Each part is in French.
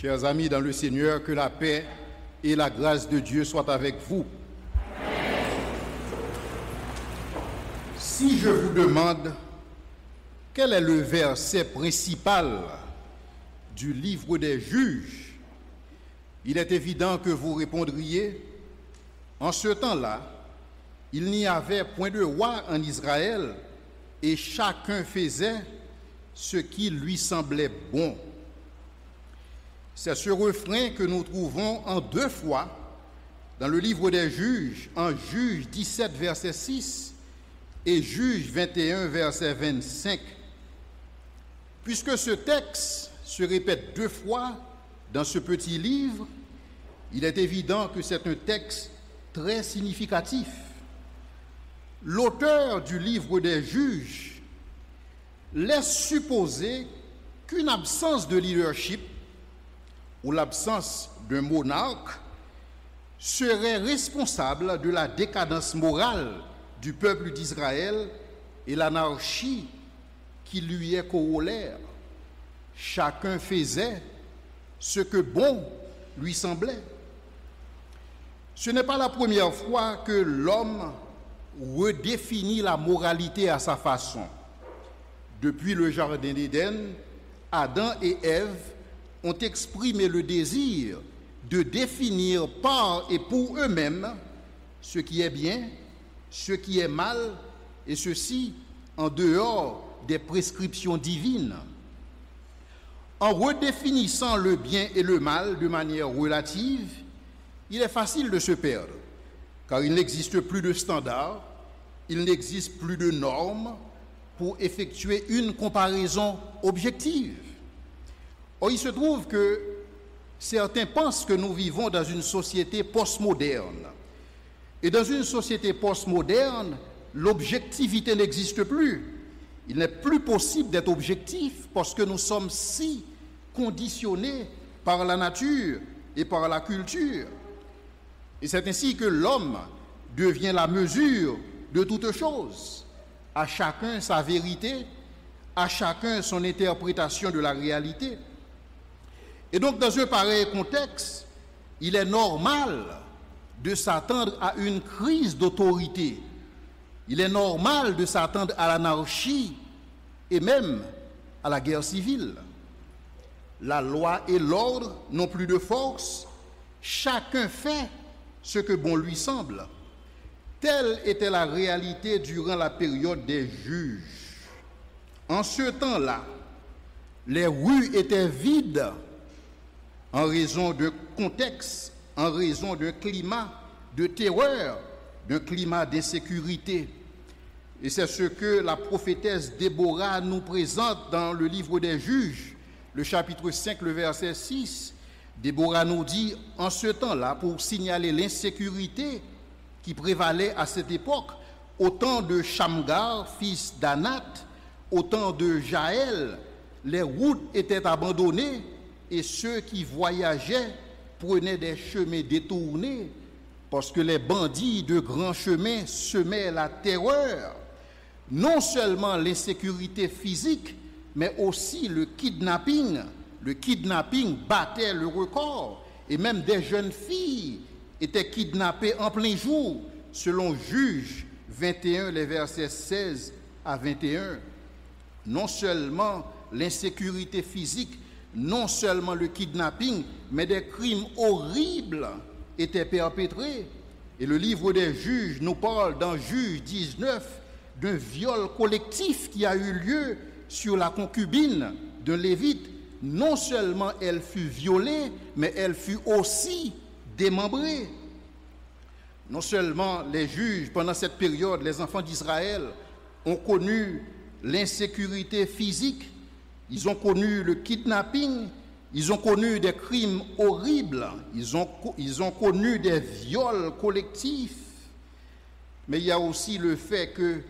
Chers amis dans le Seigneur, que la paix et la grâce de Dieu soient avec vous. Si je vous demande quel est le verset principal du livre des juges, il est évident que vous répondriez, en ce temps-là, il n'y avait point de roi en Israël et chacun faisait ce qui lui semblait bon. C'est ce refrain que nous trouvons en deux fois dans le livre des juges, en juge 17, verset 6 et juge 21, verset 25. Puisque ce texte se répète deux fois dans ce petit livre, il est évident que c'est un texte très significatif. L'auteur du livre des juges laisse supposer qu'une absence de leadership l'absence d'un monarque serait responsable de la décadence morale du peuple d'Israël et l'anarchie qui lui est corollaire. Chacun faisait ce que bon lui semblait. Ce n'est pas la première fois que l'homme redéfinit la moralité à sa façon. Depuis le Jardin d'Éden, Adam et Ève ont exprimé le désir de définir par et pour eux-mêmes ce qui est bien, ce qui est mal, et ceci en dehors des prescriptions divines. En redéfinissant le bien et le mal de manière relative, il est facile de se perdre, car il n'existe plus de standards, il n'existe plus de normes pour effectuer une comparaison objective. Or, il se trouve que certains pensent que nous vivons dans une société postmoderne. Et dans une société postmoderne, l'objectivité n'existe plus. Il n'est plus possible d'être objectif parce que nous sommes si conditionnés par la nature et par la culture. Et c'est ainsi que l'homme devient la mesure de toutes choses. À chacun sa vérité, à chacun son interprétation de la réalité. Et donc, dans un pareil contexte, il est normal de s'attendre à une crise d'autorité. Il est normal de s'attendre à l'anarchie et même à la guerre civile. La loi et l'ordre n'ont plus de force. Chacun fait ce que bon lui semble. Telle était la réalité durant la période des juges. En ce temps-là, les rues étaient vides en raison d'un contexte, en raison d'un climat de terreur, d'un climat d'insécurité. Et c'est ce que la prophétesse Déborah nous présente dans le livre des juges, le chapitre 5, le verset 6. Déborah nous dit, en ce temps-là, pour signaler l'insécurité qui prévalait à cette époque, autant de Shamgar, fils d'Anat, autant de Jaël, les routes étaient abandonnées et ceux qui voyageaient prenaient des chemins détournés parce que les bandits de grands chemins semaient la terreur, non seulement l'insécurité physique, mais aussi le kidnapping. Le kidnapping battait le record et même des jeunes filles étaient kidnappées en plein jour, selon Juge 21, les versets 16 à 21. Non seulement l'insécurité physique, non seulement le kidnapping, mais des crimes horribles étaient perpétrés. Et le livre des juges nous parle dans Juge 19 d'un viol collectif qui a eu lieu sur la concubine de Lévite. Non seulement elle fut violée, mais elle fut aussi démembrée. Non seulement les juges, pendant cette période, les enfants d'Israël ont connu l'insécurité physique, ils ont connu le kidnapping, ils ont connu des crimes horribles, ils ont, connu des viols collectifs. Mais il y a aussi le fait que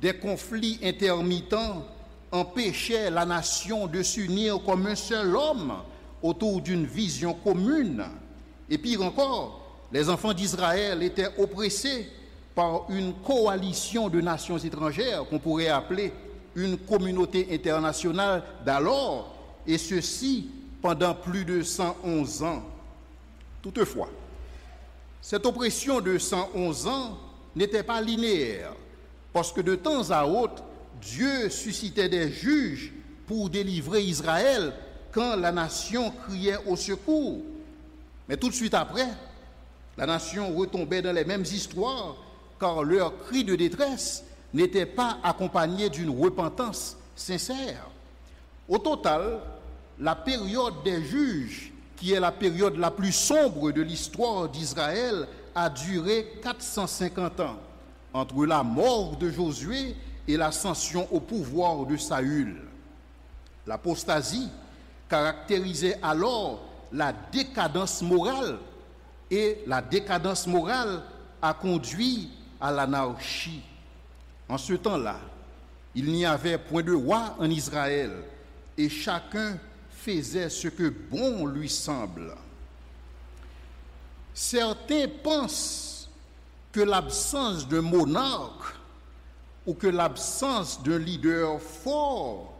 des conflits intermittents empêchaient la nation de s'unir comme un seul homme autour d'une vision commune. Et pire encore, les enfants d'Israël étaient oppressés par une coalition de nations étrangères qu'on pourrait appeler une communauté internationale d'alors, et ceci pendant plus de 111 ans. Toutefois, cette oppression de 111 ans n'était pas linéaire, parce que de temps à autre, Dieu suscitait des juges pour délivrer Israël quand la nation criait au secours. Mais tout de suite après, la nation retombait dans les mêmes histoires, car leur cri de détresse n'était pas accompagné d'une repentance sincère. Au total, la période des juges, qui est la période la plus sombre de l'histoire d'Israël, a duré 450 ans, entre la mort de Josué et l'ascension au pouvoir de Saül. L'apostasie caractérisait alors la décadence morale et la décadence morale a conduit à l'anarchie. En ce temps-là, il n'y avait point de roi en Israël et chacun faisait ce que bon lui semble. Certains pensent que l'absence d'un monarque ou que l'absence d'un leader fort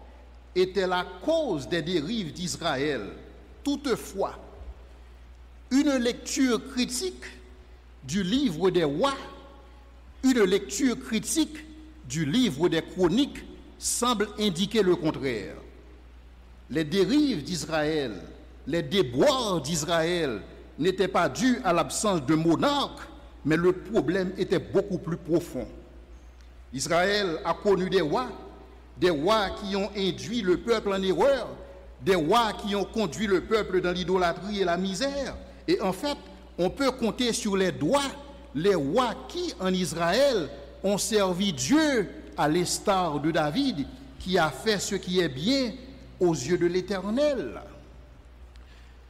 était la cause des dérives d'Israël. Toutefois, une lecture critique du livre des rois, une lecture critique du livre des chroniques semble indiquer le contraire. Les dérives d'Israël, les déboires d'Israël n'étaient pas dus à l'absence de monarque, mais le problème était beaucoup plus profond. Israël a connu des rois, des rois qui ont induit le peuple en erreur, des rois qui ont conduit le peuple dans l'idolâtrie et la misère. Et en fait, on peut compter sur les doigts les rois qui, en Israël, ont servi Dieu à l'instar de David, qui a fait ce qui est bien aux yeux de l'Éternel.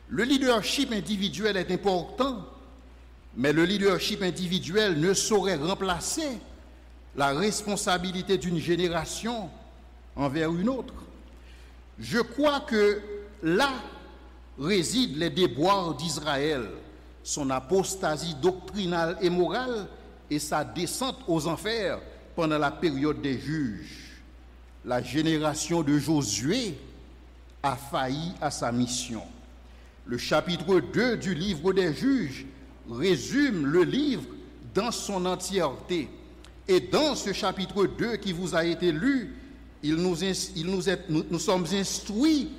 Le leadership individuel est important, mais le leadership individuel ne saurait remplacer la responsabilité d'une génération envers une autre. Je crois que là résident les déboires d'Israël, son apostasie doctrinale et morale et sa descente aux enfers pendant la période des juges. La génération de Josué a failli à sa mission. Le chapitre 2 du livre des juges résume le livre dans son entièreté. Et dans ce chapitre 2 qui vous a été lu, il nous, nous sommes instruits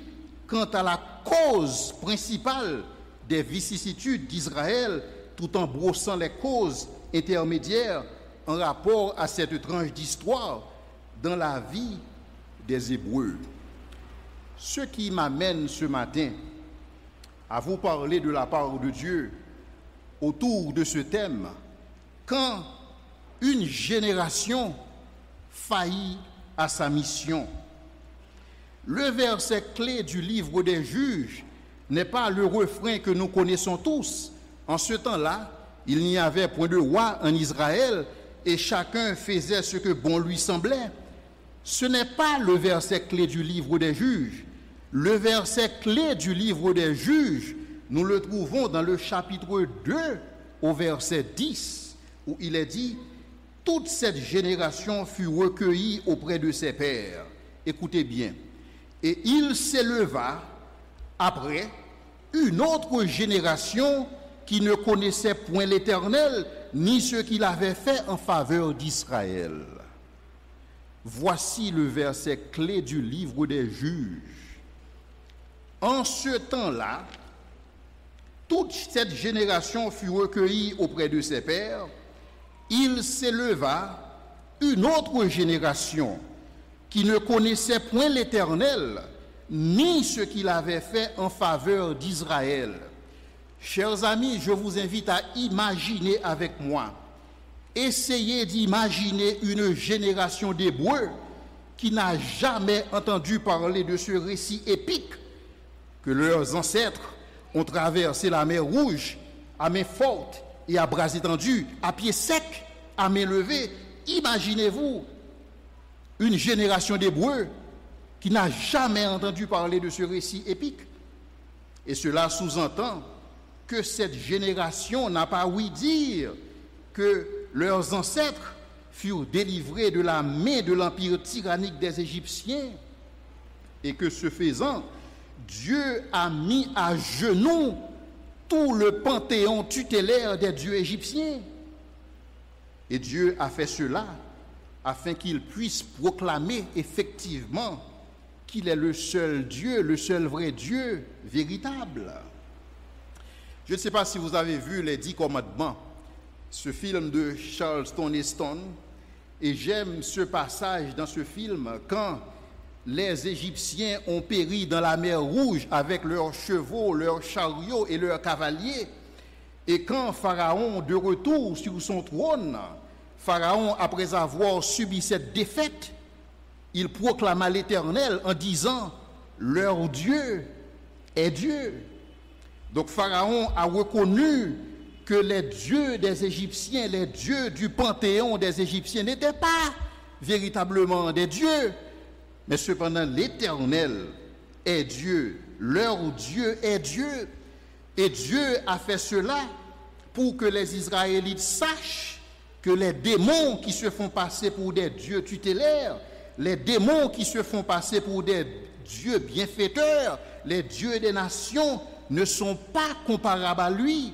quant à la cause principale des vicissitudes d'Israël, tout en brossant les causes intermédiaires en rapport à cette tranche d'histoire dans la vie des Hébreux. Ce qui m'amène ce matin à vous parler de la part de Dieu autour de ce thème, quand une génération faillit à sa mission. Le verset clé du livre des juges n'est pas le refrain que nous connaissons tous. En ce temps-là, il n'y avait point de roi en Israël et chacun faisait ce que bon lui semblait. Ce n'est pas le verset clé du livre des juges. Le verset clé du livre des juges, nous le trouvons dans le chapitre 2 au verset 10, où il est dit, toute cette génération fut recueillie auprès de ses pères. Écoutez bien. Et il s'éleva après une autre génération qui ne connaissait point l'Éternel, ni ce qu'il avait fait en faveur d'Israël. Voici le verset clé du livre des juges. En ce temps-là, toute cette génération fut recueillie auprès de ses pères. Il s'éleva une autre génération qui ne connaissait point l'Éternel, ni ce qu'il avait fait en faveur d'Israël. Chers amis, je vous invite à imaginer avec moi. Essayez d'imaginer une génération d'Hébreux qui n'a jamais entendu parler de ce récit épique que leurs ancêtres ont traversé la mer Rouge à main forte et à bras étendus, à pied sec, à main levée. Imaginez-vous une génération d'Hébreux qui n'a jamais entendu parler de ce récit épique. Et cela sous-entend que cette génération n'a pas ouï dire que leurs ancêtres furent délivrés de la main de l'empire tyrannique des Égyptiens et que ce faisant, Dieu a mis à genoux tout le panthéon tutélaire des dieux égyptiens. Et Dieu a fait cela afin qu'il puisse proclamer effectivement qu'il est le seul Dieu, le seul vrai Dieu véritable. Je ne sais pas si vous avez vu Les Dix Commandements, ce film de Charles Stone et j'aime ce passage dans ce film quand les Égyptiens ont péri dans la mer Rouge avec leurs chevaux, leurs chariots et leurs cavaliers. Et quand Pharaon, de retour sur son trône, Pharaon, après avoir subi cette défaite, il proclama l'Éternel en disant, leur Dieu est Dieu. Donc Pharaon a reconnu que les dieux des Égyptiens, les dieux du panthéon des Égyptiens n'étaient pas véritablement des dieux, mais cependant l'Éternel est Dieu, leur Dieu est Dieu, et Dieu a fait cela pour que les Israélites sachent que les démons qui se font passer pour des dieux tutélaires, les démons qui se font passer pour des dieux bienfaiteurs, les dieux des nations, ne sont pas comparables à lui.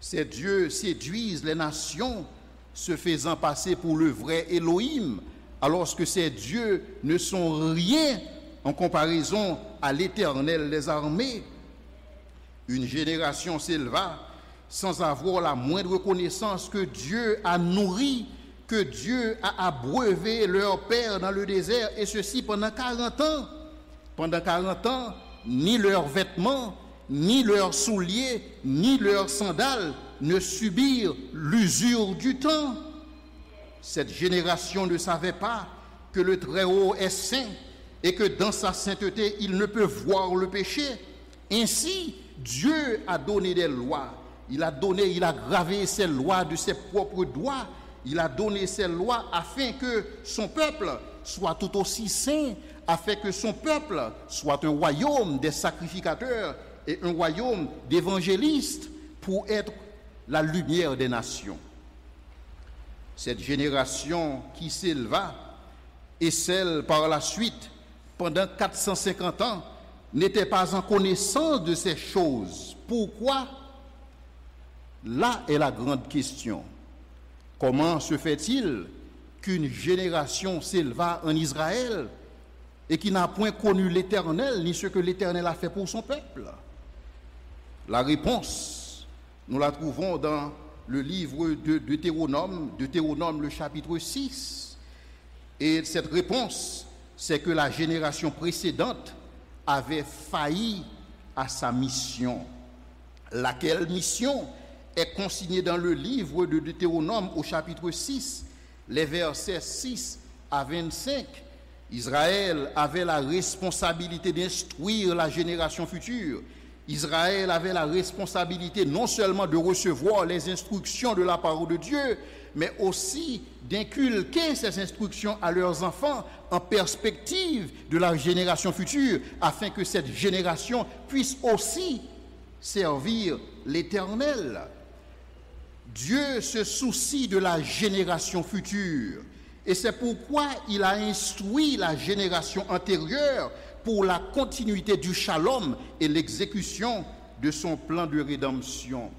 Ces dieux séduisent les nations, se faisant passer pour le vrai Elohim, alors que ces dieux ne sont rien en comparaison à l'Éternel des armées. Une génération s'éleva sans avoir la moindre connaissance que Dieu a nourri, que Dieu a abreuvé leur père dans le désert, et ceci pendant 40 ans. Pendant 40 ans, ni leurs vêtements, ni leurs souliers, ni leurs sandales ne subirent l'usure du temps. Cette génération ne savait pas que le Très-Haut est saint et que dans sa sainteté, il ne peut voir le péché. Ainsi, Dieu a donné des lois il a donné, il a gravé ces lois de ses propres doigts. Il a donné ces lois afin que son peuple soit tout aussi saint, afin que son peuple soit un royaume des sacrificateurs et un royaume d'évangélistes pour être la lumière des nations. Cette génération qui s'éleva et celle par la suite, pendant 450 ans, n'était pas en connaissance de ces choses. Pourquoi? Là est la grande question. Comment se fait-il qu'une génération s'éleva en Israël et qui n'a point connu l'Éternel ni ce que l'Éternel a fait pour son peuple La réponse, nous la trouvons dans le livre de Deutéronome, Deutéronome le chapitre 6. Et cette réponse, c'est que la génération précédente avait failli à sa mission. Laquelle mission est consigné dans le livre de Deutéronome au chapitre 6, les versets 6 à 25. Israël avait la responsabilité d'instruire la génération future. Israël avait la responsabilité non seulement de recevoir les instructions de la parole de Dieu, mais aussi d'inculquer ces instructions à leurs enfants en perspective de la génération future, afin que cette génération puisse aussi servir l'Éternel. Dieu se soucie de la génération future. Et c'est pourquoi il a instruit la génération antérieure pour la continuité du shalom et l'exécution de son plan de rédemption.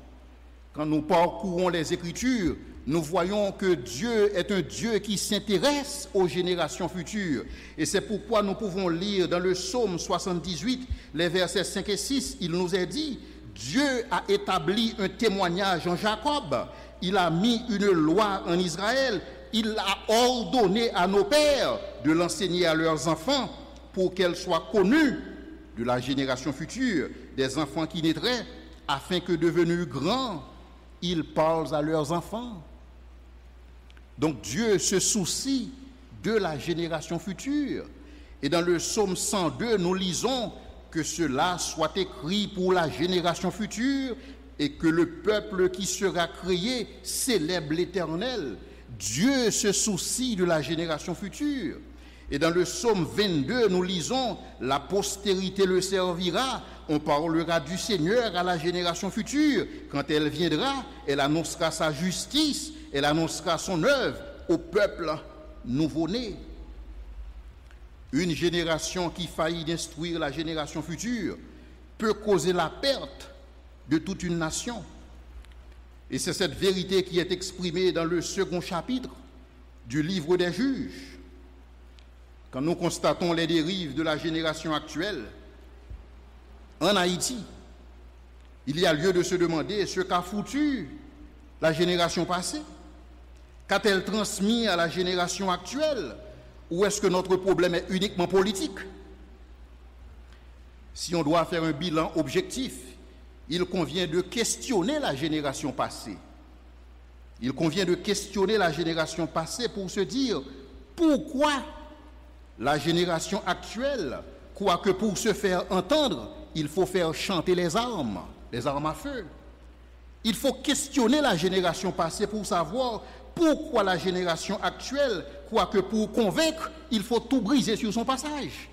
Quand nous parcourons les Écritures, nous voyons que Dieu est un Dieu qui s'intéresse aux générations futures. Et c'est pourquoi nous pouvons lire dans le psaume 78, les versets 5 et 6, il nous est dit, Dieu a établi un témoignage en Jacob, il a mis une loi en Israël, il a ordonné à nos pères de l'enseigner à leurs enfants pour qu'elle soit connue de la génération future, des enfants qui naîtraient, afin que devenus grands, ils parlent à leurs enfants. Donc Dieu se soucie de la génération future. Et dans le psaume 102, nous lisons que cela soit écrit pour la génération future et que le peuple qui sera créé célèbre l'Éternel. Dieu se soucie de la génération future. Et dans le psaume 22, nous lisons, la postérité le servira, on parlera du Seigneur à la génération future. Quand elle viendra, elle annoncera sa justice, elle annoncera son œuvre au peuple nouveau-né. Une génération qui faillit d'instruire la génération future peut causer la perte de toute une nation. Et c'est cette vérité qui est exprimée dans le second chapitre du livre des juges. Quand nous constatons les dérives de la génération actuelle, en Haïti, il y a lieu de se demander ce qu'a foutu la génération passée? Qu'a-t-elle transmis à la génération actuelle? Ou est-ce que notre problème est uniquement politique? Si on doit faire un bilan objectif, il convient de questionner la génération passée. Il convient de questionner la génération passée pour se dire pourquoi la génération actuelle, quoique pour se faire entendre, il faut faire chanter les armes, les armes à feu. Il faut questionner la génération passée pour savoir pourquoi la génération actuelle, quoique pour convaincre, il faut tout briser sur son passage.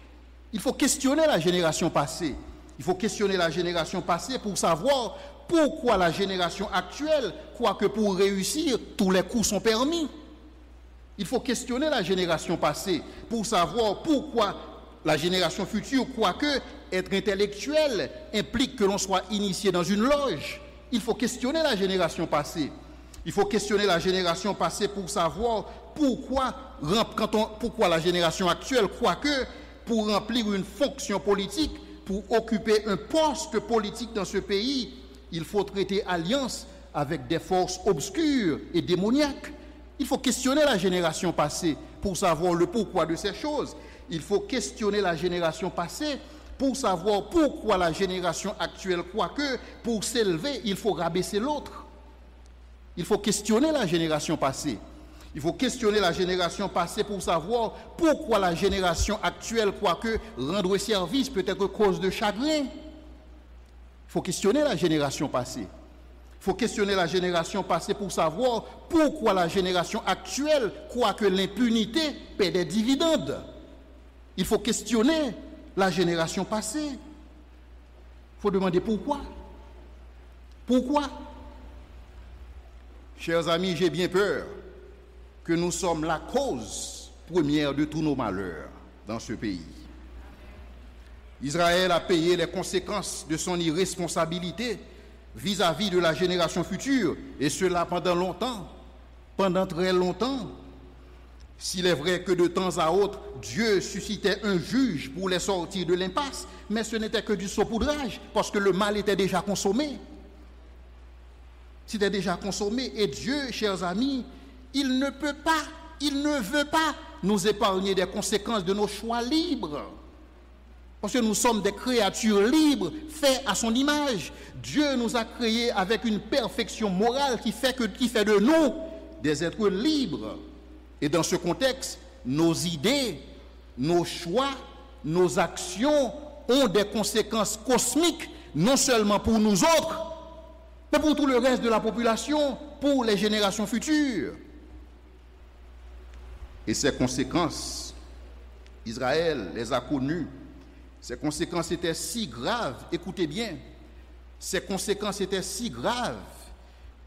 Il faut questionner la génération passée. Il faut questionner la génération passée pour savoir pourquoi la génération actuelle, quoique pour réussir, tous les coups sont permis. Il faut questionner la génération passée pour savoir pourquoi la génération future, quoique être intellectuel implique que l'on soit initié dans une loge. Il faut questionner la génération passée. Il faut questionner la génération passée pour savoir pourquoi, pourquoi la génération actuelle, quoique pour remplir une fonction politique, pour occuper un poste politique dans ce pays, il faut traiter alliance avec des forces obscures et démoniaques. Il faut questionner la génération passée pour savoir le pourquoi de ces choses. Il faut questionner la génération passée pour savoir pourquoi la génération actuelle, quoique pour s'élever, il faut rabaisser l'autre. Il faut questionner la génération passée. Il faut questionner la génération passée pour savoir pourquoi la génération actuelle, quoique rendre service peut être cause de chagrin. Il faut questionner la génération passée. Il faut questionner la génération passée pour savoir pourquoi la génération actuelle croit que l'impunité paie des dividendes. Il faut questionner la génération passée. Il faut demander pourquoi. Pourquoi? Chers amis, j'ai bien peur que nous sommes la cause première de tous nos malheurs dans ce pays. Israël a payé les conséquences de son irresponsabilité vis-à-vis de la génération future, et cela pendant longtemps, pendant très longtemps. S'il est vrai que de temps à autre, Dieu suscitait un juge pour les sortir de l'impasse, mais ce n'était que du saupoudrage, parce que le mal était déjà consommé. C'était déjà consommé, et Dieu, chers amis, il ne peut pas, il ne veut pas nous épargner des conséquences de nos choix libres. Parce que nous sommes des créatures libres, faites à son image. Dieu nous a créés avec une perfection morale qui fait, qui fait de nous des êtres libres. Et dans ce contexte, nos idées, nos choix, nos actions ont des conséquences cosmiques, non seulement pour nous autres, mais pour tout le reste de la population, pour les générations futures. Et ces conséquences, Israël les a connues ces conséquences étaient si graves, écoutez bien, ces conséquences étaient si graves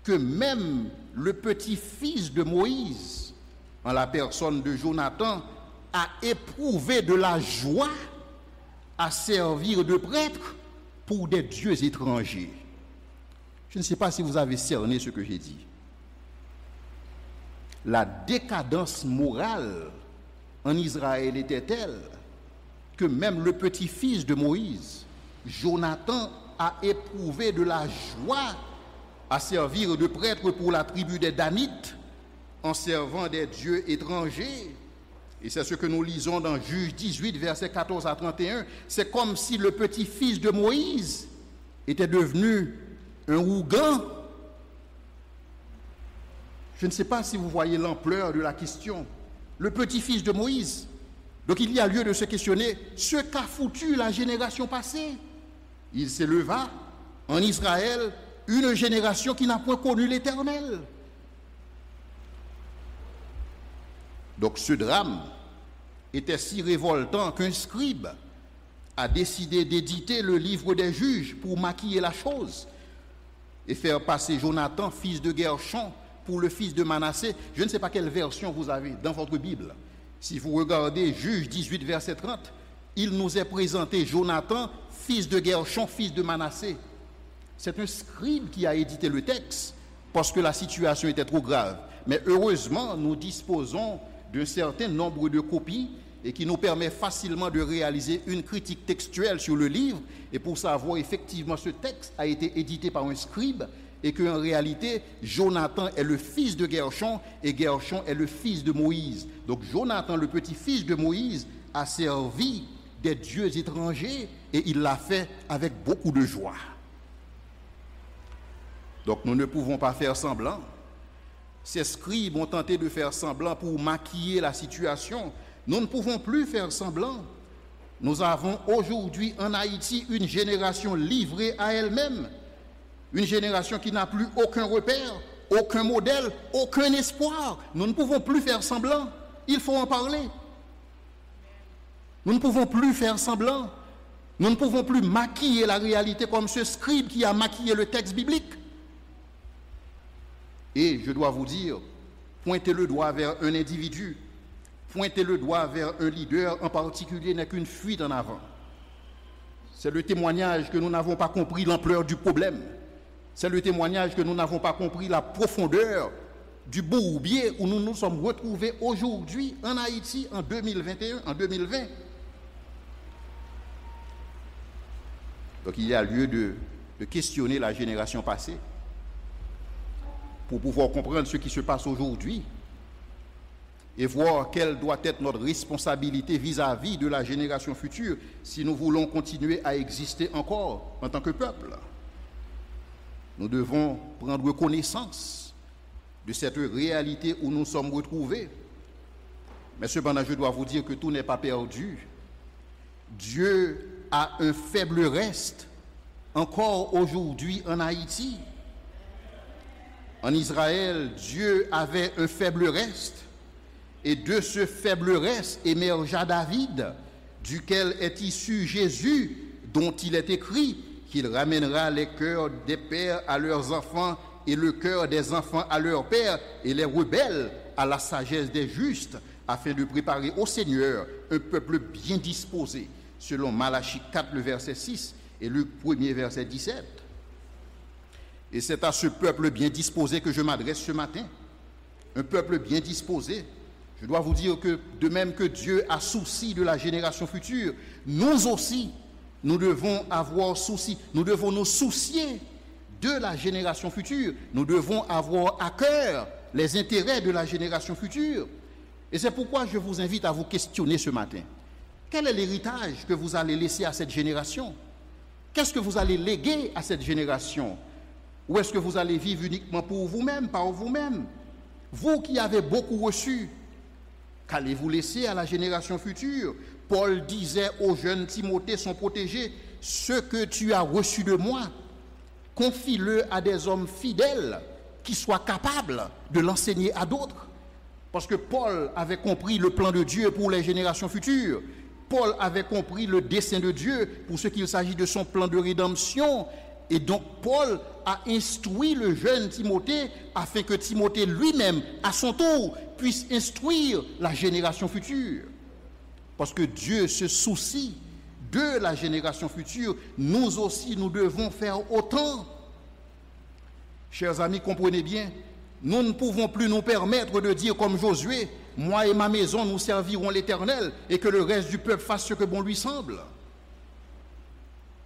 que même le petit-fils de Moïse, en la personne de Jonathan, a éprouvé de la joie à servir de prêtre pour des dieux étrangers. Je ne sais pas si vous avez cerné ce que j'ai dit. La décadence morale en Israël était telle que même le petit-fils de Moïse, Jonathan, a éprouvé de la joie à servir de prêtre pour la tribu des Danites en servant des dieux étrangers. Et c'est ce que nous lisons dans Juge 18, versets 14 à 31. C'est comme si le petit-fils de Moïse était devenu un ougan. Je ne sais pas si vous voyez l'ampleur de la question. Le petit-fils de Moïse donc il y a lieu de se questionner ce qu'a foutu la génération passée. Il s'éleva en Israël une génération qui n'a point connu l'Éternel. Donc ce drame était si révoltant qu'un scribe a décidé d'éditer le livre des juges pour maquiller la chose et faire passer Jonathan, fils de Gershon, pour le fils de Manassé. Je ne sais pas quelle version vous avez dans votre Bible. Si vous regardez Juge 18, verset 30, il nous est présenté Jonathan, fils de Gershon, fils de Manassé. C'est un scribe qui a édité le texte parce que la situation était trop grave. Mais heureusement, nous disposons d'un certain nombre de copies et qui nous permet facilement de réaliser une critique textuelle sur le livre et pour savoir effectivement ce texte a été édité par un scribe et qu'en réalité, Jonathan est le fils de Gershon et Gershon est le fils de Moïse. Donc Jonathan, le petit-fils de Moïse, a servi des dieux étrangers et il l'a fait avec beaucoup de joie. Donc nous ne pouvons pas faire semblant. Ces scribes ont tenté de faire semblant pour maquiller la situation. Nous ne pouvons plus faire semblant. Nous avons aujourd'hui en Haïti une génération livrée à elle-même. Une génération qui n'a plus aucun repère, aucun modèle, aucun espoir. Nous ne pouvons plus faire semblant. Il faut en parler. Nous ne pouvons plus faire semblant. Nous ne pouvons plus maquiller la réalité comme ce scribe qui a maquillé le texte biblique. Et je dois vous dire, pointer le doigt vers un individu, pointer le doigt vers un leader en particulier n'est qu'une fuite en avant. C'est le témoignage que nous n'avons pas compris l'ampleur du problème. C'est le témoignage que nous n'avons pas compris la profondeur du bourbier où nous nous sommes retrouvés aujourd'hui en Haïti en 2021, en 2020. Donc il y a lieu de, de questionner la génération passée pour pouvoir comprendre ce qui se passe aujourd'hui et voir quelle doit être notre responsabilité vis-à-vis de la génération future si nous voulons continuer à exister encore en tant que peuple. Nous devons prendre connaissance de cette réalité où nous sommes retrouvés. Mais cependant, je dois vous dire que tout n'est pas perdu. Dieu a un faible reste encore aujourd'hui en Haïti. En Israël, Dieu avait un faible reste, et de ce faible reste émergea David, duquel est issu Jésus, dont il est écrit qu'il ramènera les cœurs des pères à leurs enfants et le cœur des enfants à leurs pères et les rebelles à la sagesse des justes, afin de préparer au Seigneur un peuple bien disposé, selon Malachie 4, le verset 6 et Luc 1er, verset 17. Et c'est à ce peuple bien disposé que je m'adresse ce matin. Un peuple bien disposé. Je dois vous dire que de même que Dieu a souci de la génération future, nous aussi, nous devons avoir souci, nous devons nous soucier de la génération future. Nous devons avoir à cœur les intérêts de la génération future. Et c'est pourquoi je vous invite à vous questionner ce matin. Quel est l'héritage que vous allez laisser à cette génération? Qu'est-ce que vous allez léguer à cette génération? Ou est-ce que vous allez vivre uniquement pour vous-même, par vous-même? Vous qui avez beaucoup reçu, qu'allez-vous laisser à la génération future Paul disait aux jeunes Timothée, son protégé, ce que tu as reçu de moi, confie-le à des hommes fidèles qui soient capables de l'enseigner à d'autres. Parce que Paul avait compris le plan de Dieu pour les générations futures. Paul avait compris le dessein de Dieu pour ce qu'il s'agit de son plan de rédemption et donc Paul a instruit le jeune Timothée afin que Timothée lui-même, à son tour, puisse instruire la génération future. Parce que Dieu se soucie de la génération future. Nous aussi, nous devons faire autant. Chers amis, comprenez bien, nous ne pouvons plus nous permettre de dire comme Josué, moi et ma maison, nous servirons l'Éternel, et que le reste du peuple fasse ce que bon lui semble.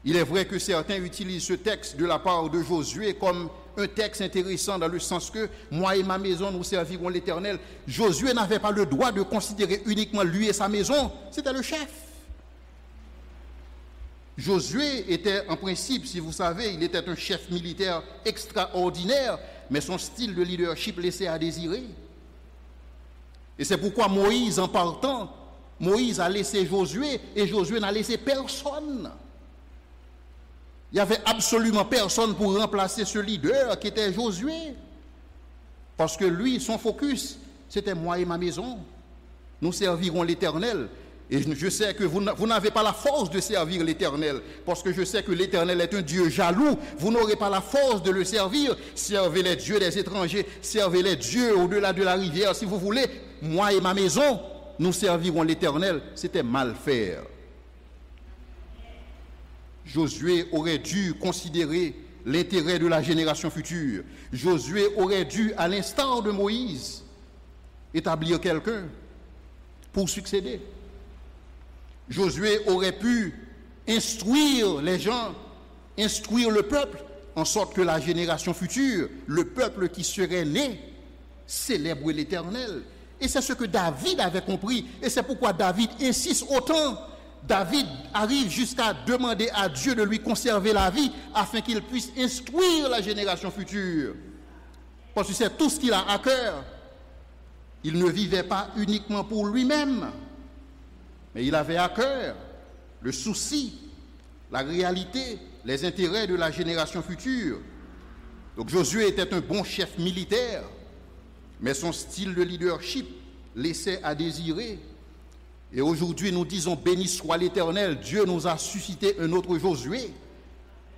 Il est vrai que certains utilisent ce texte de la part de Josué comme un texte intéressant dans le sens que moi et ma maison nous servirons l'Éternel. Josué n'avait pas le droit de considérer uniquement lui et sa maison, c'était le chef. Josué était en principe, si vous savez, il était un chef militaire extraordinaire, mais son style de leadership laissait à désirer. Et c'est pourquoi Moïse, en partant, Moïse a laissé Josué et Josué n'a laissé personne. Il n'y avait absolument personne pour remplacer ce leader qui était Josué. Parce que lui, son focus, c'était moi et ma maison. Nous servirons l'Éternel. Et je sais que vous n'avez pas la force de servir l'Éternel, parce que je sais que l'Éternel est un Dieu jaloux. Vous n'aurez pas la force de le servir. Servez les dieux des étrangers, servez les dieux au-delà de la rivière, si vous voulez. Moi et ma maison, nous servirons l'Éternel, c'était mal faire. Josué aurait dû considérer l'intérêt de la génération future. Josué aurait dû, à l'instar de Moïse, établir quelqu'un pour succéder. Josué aurait pu instruire les gens, instruire le peuple, en sorte que la génération future, le peuple qui serait né, célèbre l'Éternel. Et c'est ce que David avait compris. Et c'est pourquoi David insiste autant. David arrive jusqu'à demander à Dieu de lui conserver la vie afin qu'il puisse instruire la génération future. Parce que c'est tout ce qu'il a à cœur. Il ne vivait pas uniquement pour lui-même, mais il avait à cœur le souci, la réalité, les intérêts de la génération future. Donc Josué était un bon chef militaire, mais son style de leadership laissait à désirer. Et aujourd'hui, nous disons, béni soit l'Éternel, Dieu nous a suscité un autre Josué,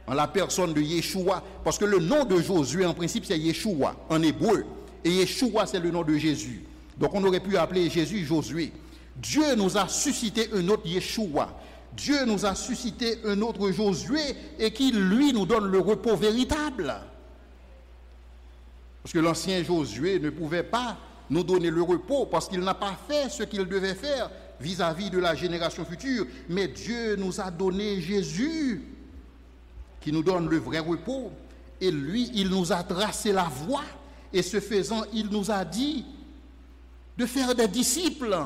en la personne de Yeshua, parce que le nom de Josué, en principe, c'est Yeshua, en hébreu, et Yeshua, c'est le nom de Jésus. Donc on aurait pu appeler Jésus Josué. Dieu nous a suscité un autre Yeshua. Dieu nous a suscité un autre Josué et qui, lui, nous donne le repos véritable. Parce que l'ancien Josué ne pouvait pas nous donner le repos parce qu'il n'a pas fait ce qu'il devait faire vis-à-vis de la génération future. Mais Dieu nous a donné Jésus qui nous donne le vrai repos. Et lui, il nous a tracé la voie. Et ce faisant, il nous a dit de faire des disciples.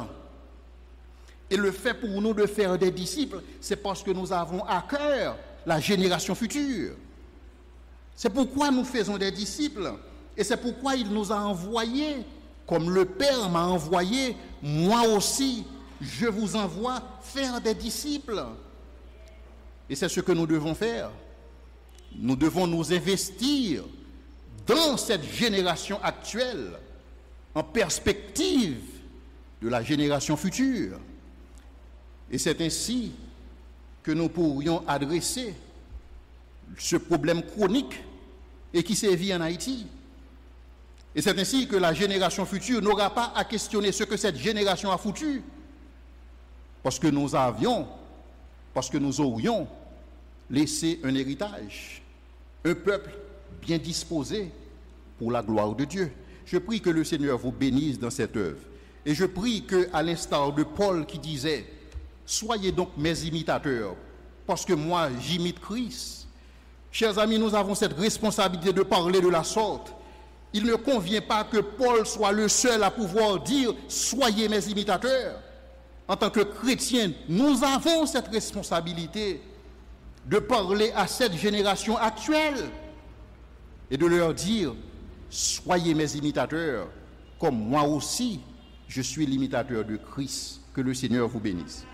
Et le fait pour nous de faire des disciples, c'est parce que nous avons à cœur la génération future. C'est pourquoi nous faisons des disciples. Et c'est pourquoi il nous a envoyés, comme le Père m'a envoyé, moi aussi, je vous envoie faire des disciples. Et c'est ce que nous devons faire. Nous devons nous investir dans cette génération actuelle en perspective de la génération future. Et c'est ainsi que nous pourrions adresser ce problème chronique et qui sévit en Haïti. Et c'est ainsi que la génération future n'aura pas à questionner ce que cette génération a foutu. Parce que nous avions, parce que nous aurions laissé un héritage, un peuple bien disposé pour la gloire de Dieu. Je prie que le Seigneur vous bénisse dans cette œuvre. Et je prie que, à l'instar de Paul qui disait, soyez donc mes imitateurs, parce que moi j'imite Christ. Chers amis, nous avons cette responsabilité de parler de la sorte. Il ne convient pas que Paul soit le seul à pouvoir dire, soyez mes imitateurs. En tant que chrétiens, nous avons cette responsabilité de parler à cette génération actuelle et de leur dire, soyez mes imitateurs, comme moi aussi, je suis l'imitateur de Christ. Que le Seigneur vous bénisse.